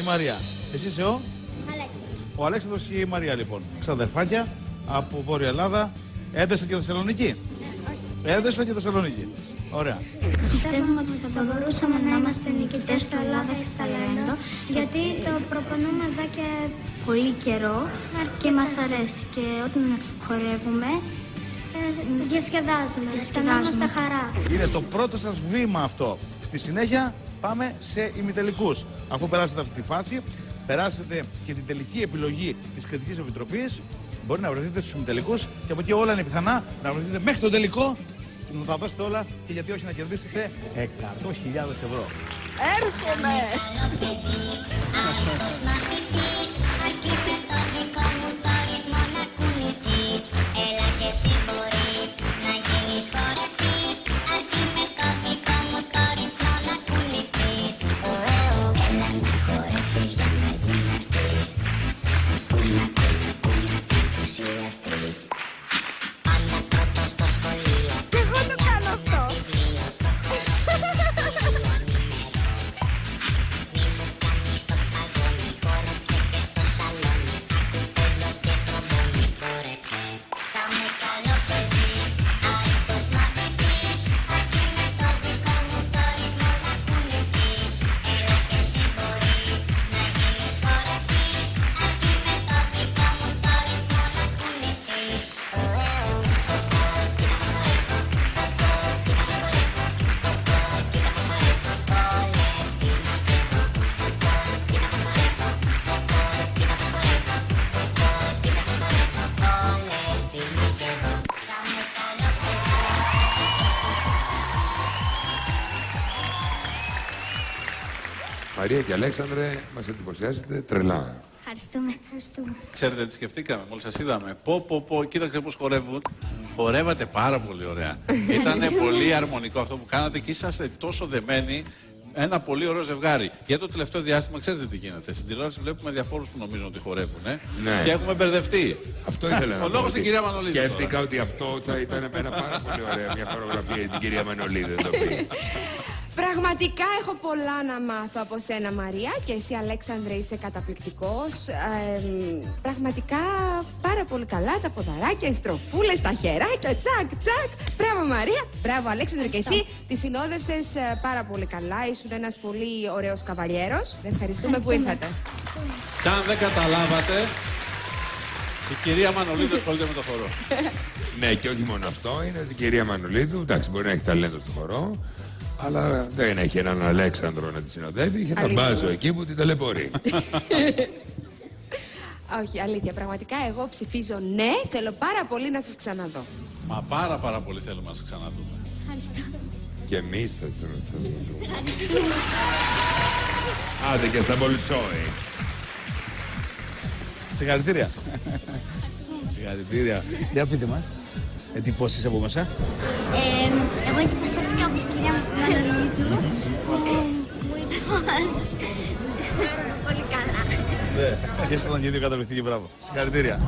Η Μαρία. Εσύ είσαι ο; Αλέξανδρος. Ο Αλέξανδρος και η Μαρία λοιπόν. Ξαδερφάκια από Βόρεια Ελλάδα. Έδεσα και Θεσσαλονίκη; Ε, όχι. Έδεσα και Θεσσαλονίκη. Ωραία. Πιστεύουμε ότι θα μπορούσαμε να είμαστε νικητές στο Ελλάδα και στα Λέντο, γιατί το προπονούμε εδώ και πολύ καιρό και μας αρέσει. Και όταν χορεύουμε, ε, διασκεδάζουμε, αισθανόμαστε χαρά. Είναι το πρώτο σας βήμα αυτό. Στη συνέχεια πάμε σε ημιτελικούς. Αφού περάσετε αυτή τη φάση, περάσετε και την τελική επιλογή της Κριτικής Επιτροπής, μπορεί να βρεθείτε στους ημιτελικούς και από εκεί όλα είναι πιθανά να βρεθείτε μέχρι τον τελικό και να τα δώσετε όλα και γιατί όχι να κερδίσετε 100.000 ευρώ. Έρχομαι! χορέψεις για να γυμναστείς Μαρία και Αλέξανδρε, μας εντυπωσιάζετε τρελά. Ευχαριστούμε. Ευχαριστούμε. Ξέρετε τι σκεφτήκαμε, μόλις σας είδαμε. Πω, πω, πω, κοίταξε πώς χορεύουν. Χορεύατε πάρα πολύ ωραία. Ήταν πολύ αρμονικό αυτό που κάνατε και είσαστε τόσο δεμένοι. Ένα πολύ ωραίο ζευγάρι. Για το τελευταίο διάστημα, ξέρετε τι γίνεται. Στην τηλεόραση βλέπουμε διαφόρους που νομίζουν ότι χορεύουν. Ε; Ναι. Και έχουμε μπερδευτεί. Αυτό ήθελα να Ο πω. λόγος ότι στην κυρία Μανολίδη Σκέφτηκα τώρα. ότι αυτό θα ήταν ένα πάρα πολύ ωραία μια χορογραφία για την κυρία Μανολίδη. εδώ πει. Πραγματικά έχω πολλά να μάθω από σένα Μαρία και εσύ Αλέξανδρε είσαι καταπληκτικός. Ε, μ, πραγματικά πάρα πολύ καλά τα ποδαράκια, οι στροφούλες, τα χεράκια, τσακ τσακ. Μπράβο Μαρία, μπράβο Αλέξανδρε και εσύ. Τη συνόδευσες ε, πάρα πολύ καλά, ήσουν ένας πολύ ωραίος καβαλιέρος. Ευχαριστούμε που ήρθατε. Και αν δεν καταλάβατε, η κυρία Μανολίδη ασχολείται με το χορό. ναι, και όχι μόνο αυτό, είναι ότι η κυρία Μανολίδου, εντάξει, μπορεί να έχει ταλέντο στο χορό, αλλά δεν έχει έναν Αλέξανδρο να τη συνοδεύει. Είχε τον Αλήθεια. μπάζο εκεί που την ταλαιπωρεί. Όχι, αλήθεια, πραγματικά εγώ ψηφίζω ναι, θέλω πάρα πολύ να σας ξαναδώ. Μα πάρα πάρα πολύ θέλουμε να σας ξαναδούμε. Ευχαριστώ. και εμείς θα τη συνοδεύουμε. Άντε και στα Μπολτσόη. Συγχαρητήρια. Συγχαρητήρια. Για πείτε μας. Εντυπώσεις από μέσα. Ε, εγώ εντυπωσιάστηκα πολύ καλά. Ναι. Και ήσασταν και οι δύο καταπληκτικοί, μπράβο. Συγχαρητήρια.